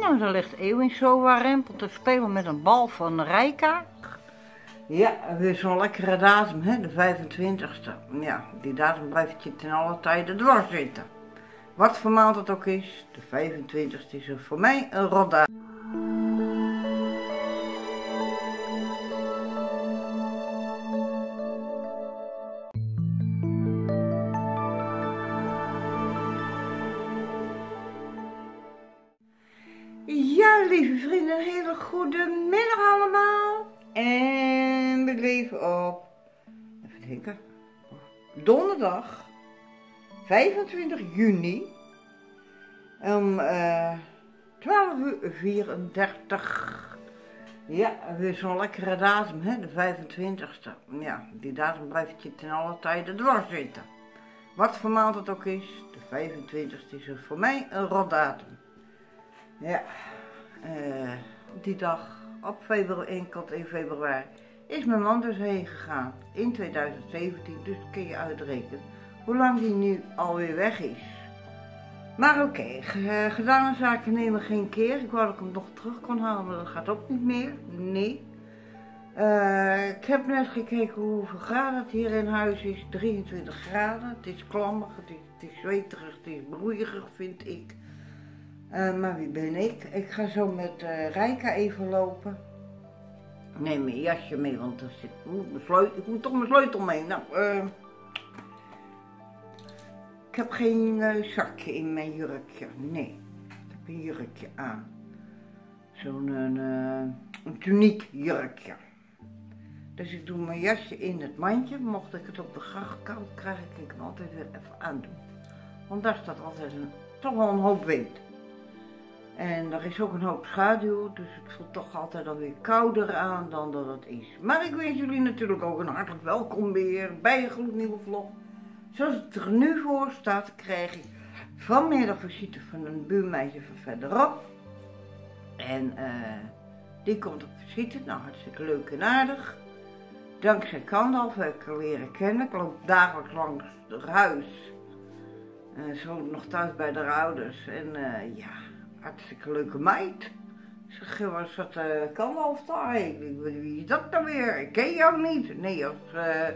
Nou, daar ligt Ewing zo warempel te spelen met een bal van Rijka. Ja, weer zo'n lekkere datum, hè, de 25e. Ja, die datum blijft je ten alle tijden dwars zitten. Wat voor maand het ook is, de 25e is voor mij een rotdatum. Ja, lieve vrienden, hele goede middag allemaal. En we leven op, even denken, donderdag 25 juni om eh 12 uur 34. Ja, weer zo'n lekkere datum, hè, de 25e. Ja, die datum blijft je ten alle tijden dwars zitten. Wat voor maand het ook is, de 25e is voor mij een rotdatum. Ja, eh, die dag op februari, enkel in februari, is mijn man dus heen gegaan. In 2017, dus kun je uitrekenen hoe lang die nu alweer weg is. Maar oké, ge- gedane zaken nemen geen keer. Ik wou dat ik hem nog terug kon halen, maar dat gaat ook niet meer. Nee. Eh, ik heb net gekeken hoeveel graden het hier in huis is. 23 graden. Het is klammig, het is, het is zweterig, het is broeierig vind ik. Eh, maar wie ben ik? Ik ga zo met eh Rijka even lopen. Neem mijn jasje mee, want ik moet, mijn ik moet toch mijn sleutel mee. Nou, eh, ik heb geen zakje in mijn jurkje. Nee, ik heb een jurkje aan. Zo'n een, eh, een tuniek jurkje. Dus ik doe mijn jasje in het mandje. Mocht ik het op de gracht kan ik hem altijd weer even aandoen. Want daar staat altijd een, toch wel een hoop wind. En er is ook een hoop schaduw, dus het voelt toch altijd alweer kouder aan dan dat het is. Maar ik wens jullie natuurlijk ook een hartelijk welkom weer bij een gloednieuwe vlog. Zoals het er nu voor staat, krijg ik vanmiddag visite van een buurmeisje van verderop. En eh, die komt op visite, nou hartstikke leuk en aardig. Dankzij Kandalf heb ik haar leren kennen. Ik loop dagelijks langs haar huis. Ze woont nog thuis bij haar ouders. En eh, ja, hartstikke leuke meid. Ik zeg, "Joh, wat zat uh, Kandalf daar? Ik wie is dat nou weer? Ik ken jou niet. Nee, als eh,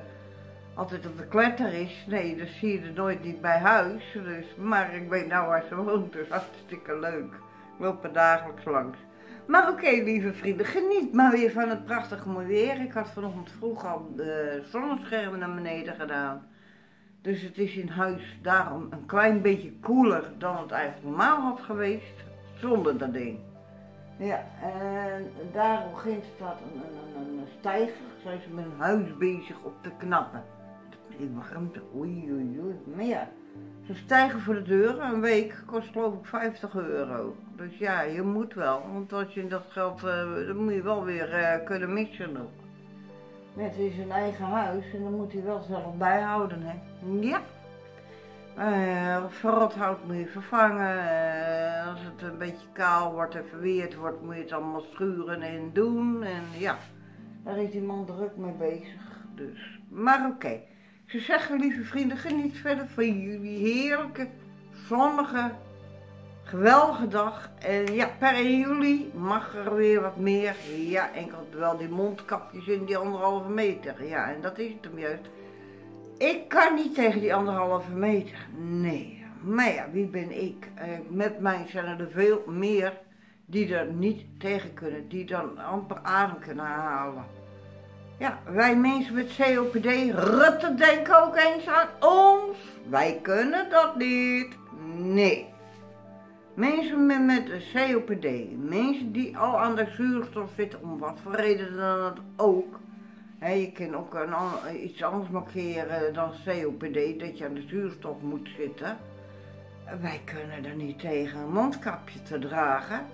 altijd op de kletter is, nee, dan zie je er nooit niet bij huis. Dus, maar ik weet nou waar ze woont, dus hartstikke leuk. Ik loop er dagelijks langs. Maar oké, lieve vrienden, geniet maar weer van het prachtige mooie weer. Ik had vanochtend vroeg al de zonneschermen naar beneden gedaan. Dus het is in huis daarom een klein beetje koeler dan het eigenlijk normaal had geweest. Zonder dat ding. Ja, en daarom ging staat een, een, een, een stijger. Zijn ze met een huis bezig op te knappen. Die warmte, oei oei oei. Maar ja, ze stijgen voor de deur. Een week kost geloof ik 50 euro. Dus ja, je moet wel. Want als je dat geld, eh, dan moet je wel weer eh, kunnen mixen ook. Net is een eigen huis en dan moet hij wel zelf bijhouden, hè. Ja. Eh verrot hout moet je vervangen. Eh, als het een beetje kaal wordt en verweerd wordt, moet je het allemaal schuren en doen. En ja, daar is die man druk mee bezig. Dus, maar oké. Ik zou zeggen, lieve vrienden, geniet verder van jullie heerlijke, zonnige, geweldige dag. En ja, per 1 juli mag er weer wat meer. Ja, enkel wel die mondkapjes in die anderhalve meter. Ja, en dat is het hem juist. Ik kan niet tegen die anderhalve meter. Nee. Maar ja, wie ben ik? Eh, met mij zijn er veel meer die er niet tegen kunnen. Die dan amper adem kunnen halen. Ja, wij mensen met COPD, Rutte denken ook eens aan ons. Wij kunnen dat niet. Nee. Mensen met, met COPD, mensen die al aan de zuurstof zitten, om wat voor reden dan ook. Je kan ook iets anders markeren dan COPD, dat je aan de zuurstof moet zitten. Wij kunnen er niet tegen een mondkapje te dragen.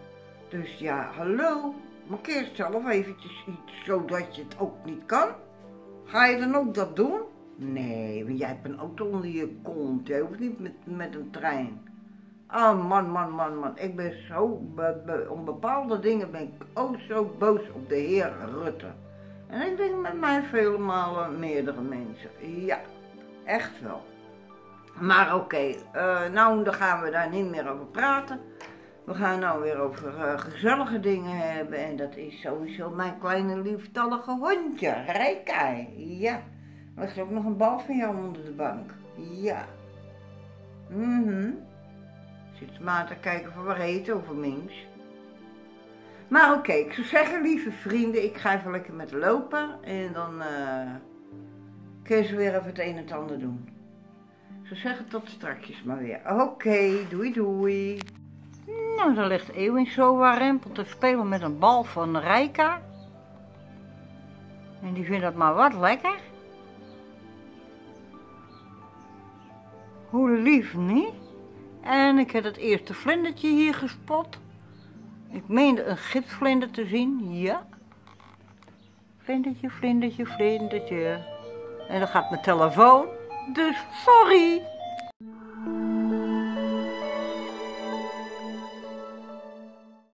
Dus ja, hallo, markeer zelf eventjes iets zodat je het ook niet kan. Ga je dan ook dat doen? Nee, want jij hebt een auto onder je kont. Jij hoeft niet met, met een trein. Ah, man, man, man, man. Ik ben zo, om bepaalde dingen ben ik ook zo boos op de heer Rutte. En ik denk met mij vele malen meerdere mensen. Ja, echt wel. Maar oké, eh, nou dan gaan we daar niet meer over praten. We gaan nou weer over eh, gezellige dingen hebben. En dat is sowieso mijn kleine lieftallige hondje, Rijka. Ja. Er ligt ook nog een bal van jou onder de bank. Ja. Mhm. Zit maar te kijken voor waar heet over minks. Maar oké, ik zou zeggen, lieve vrienden, ik ga even lekker met lopen. En dan eh kun je ze weer even het een en het ander doen. Zou zeggen, tot straks maar weer. Oké, doei doei. Nou, dan ligt Ewing zo warempel te spelen met een bal van Rijka. En die vindt dat maar wat lekker. Hoe lief, niet? En ik heb het eerste vlindertje hier gespot. Ik meende een gipsvlinder te zien, ja. Vlindertje, vlindertje, vlindertje. En dan gaat mijn telefoon. Dus sorry.